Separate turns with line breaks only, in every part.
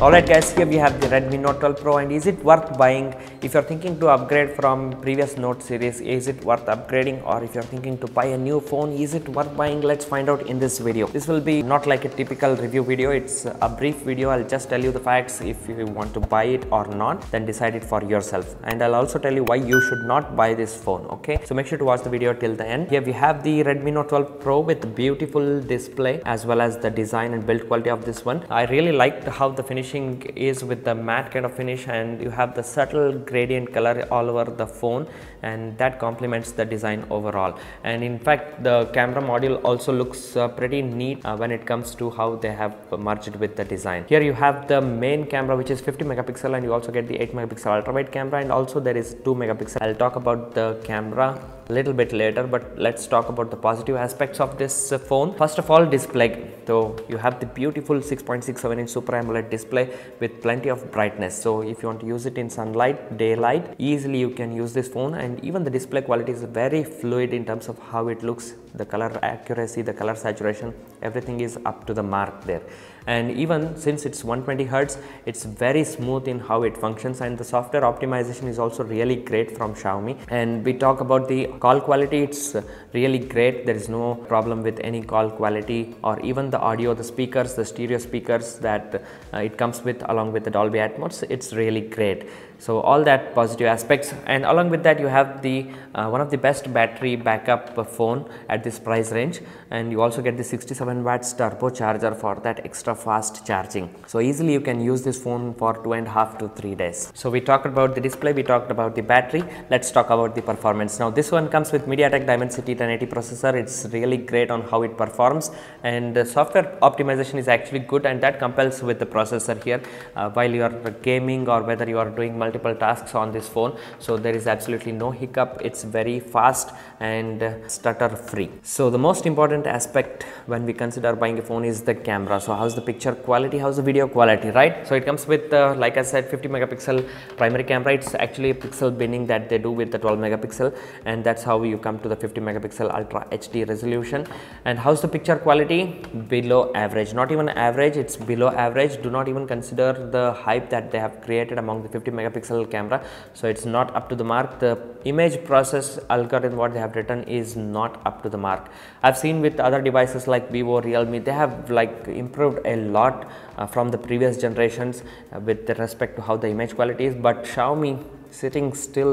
Alright guys, here we have the Redmi Note 12 Pro and is it worth buying? If you're thinking to upgrade from previous Note series, is it worth upgrading? Or if you're thinking to buy a new phone, is it worth buying? Let's find out in this video. This will be not like a typical review video, it's a brief video. I'll just tell you the facts if you want to buy it or not, then decide it for yourself. And I'll also tell you why you should not buy this phone, okay? So make sure to watch the video till the end. Here we have the Redmi Note 12 Pro with beautiful display as well as the design and build quality of this one. I really liked how the finishing is with the matte kind of finish and you have the subtle gradient color all over the phone and that complements the design overall. And in fact the camera module also looks uh, pretty neat uh, when it comes to how they have merged with the design. Here you have the main camera which is 50 megapixel and you also get the 8 megapixel ultra wide camera and also there is 2 megapixel. I'll talk about the camera a little bit later but let's talk about the positive aspects of this uh, phone. First of all display. So you have the beautiful 6.67 inch super amoled display with plenty of brightness. So if you want to use it in sunlight daylight easily you can use this phone and even the display quality is very fluid in terms of how it looks the color accuracy the color saturation everything is up to the mark there and even since it's 120 hertz it's very smooth in how it functions. And the software optimization is also really great from Xiaomi. And we talk about the call quality. It's really great. There is no problem with any call quality or even the audio the speakers the stereo speakers that uh, it comes with along with the Dolby Atmos. It's really great so all that positive aspects and along with that you have the uh, one of the best battery backup phone at this price range and you also get the 67 watts turbo charger for that extra fast charging. So easily you can use this phone for two and a half to three days. So we talked about the display we talked about the battery. Let's talk about the performance. Now this one comes with mediatek dimensity 1080 processor. It's really great on how it performs and the software optimization is actually good and that compels with the processor here. Uh, while you are gaming or whether you are doing multiple tasks on this phone. So there is absolutely no hiccup. It's very fast and stutter free so the most important aspect when we consider buying a phone is the camera. So how's the picture quality? How's the video quality right? So it comes with uh, like i said 50 megapixel primary camera. It's actually a pixel binning that they do with the 12 megapixel and that's how you come to the 50 megapixel ultra hd resolution. And how's the picture quality? Below average. Not even average it's below average. Do not even consider the hype that they have created among the 50 megapixel camera. So it's not up to the mark. The image process algorithm what they have written is not up to the mark. I've seen with other devices like vivo realme they have like improved a lot uh, from the previous generations uh, with respect to how the image quality is. But xiaomi sitting still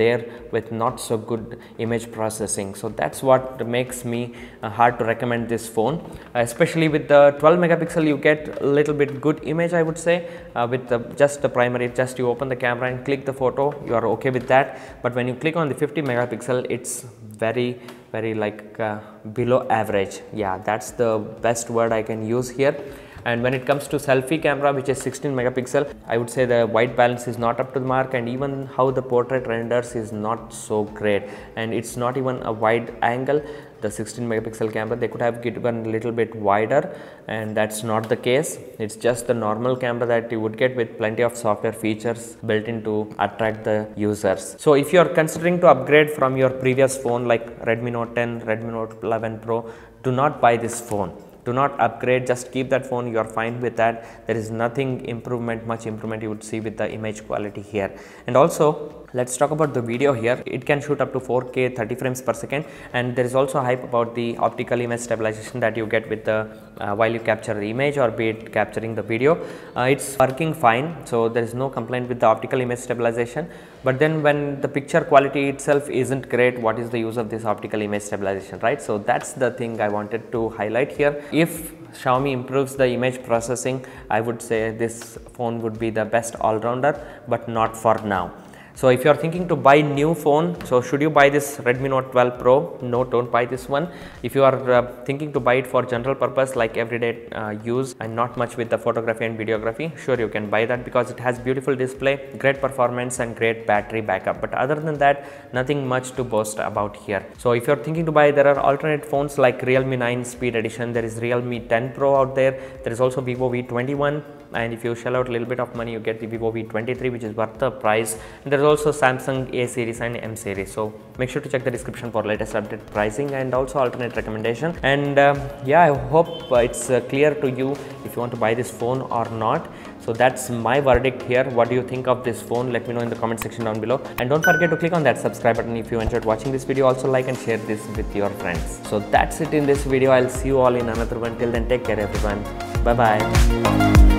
there with not so good image processing. So that's what makes me uh, hard to recommend this phone. Especially with the 12 megapixel you get a little bit good image i would say. Uh, with the, just the primary just you open the camera and click the photo you are okay with that. But when you click on the 50 megapixel it's very very like uh, below average. Yeah that's the best word i can use here and when it comes to selfie camera which is 16 megapixel i would say the white balance is not up to the mark and even how the portrait renders is not so great. And it's not even a wide angle. The 16 megapixel camera they could have given a little bit wider and that's not the case. It's just the normal camera that you would get with plenty of software features built in to attract the users. So if you are considering to upgrade from your previous phone like redmi note 10 redmi note 11 pro do not buy this phone do not upgrade just keep that phone you are fine with that. There is nothing improvement much improvement you would see with the image quality here. And also let's talk about the video here. It can shoot up to 4k 30 frames per second. And there is also hype about the optical image stabilization that you get with the uh, while you capture the image or be it capturing the video. Uh, it's working fine. So there is no complaint with the optical image stabilization. But then when the picture quality itself isn't great what is the use of this optical image stabilization right? So that's the thing i wanted to highlight here. If Xiaomi improves the image processing I would say this phone would be the best all-rounder but not for now so if you are thinking to buy new phone, so should you buy this Redmi Note 12 Pro? No, don't buy this one. If you are uh, thinking to buy it for general purpose like everyday uh, use and not much with the photography and videography, sure you can buy that because it has beautiful display, great performance and great battery backup. But other than that, nothing much to boast about here. So if you are thinking to buy, there are alternate phones like Realme 9 Speed Edition, there is Realme 10 Pro out there, there is also Vivo V21 and if you shell out a little bit of money you get the Vivo V23 which is worth the price and there is also Samsung A series and M series so make sure to check the description for latest update pricing and also alternate recommendation and um, yeah I hope it's uh, clear to you if you want to buy this phone or not So that's my verdict here. What do you think of this phone? Let me know in the comment section down below. And don't forget to click on that subscribe button if you enjoyed watching this video. Also like and share this with your friends. So that's it in this video. I'll see you all in another one. Till then, take care everyone. Bye bye.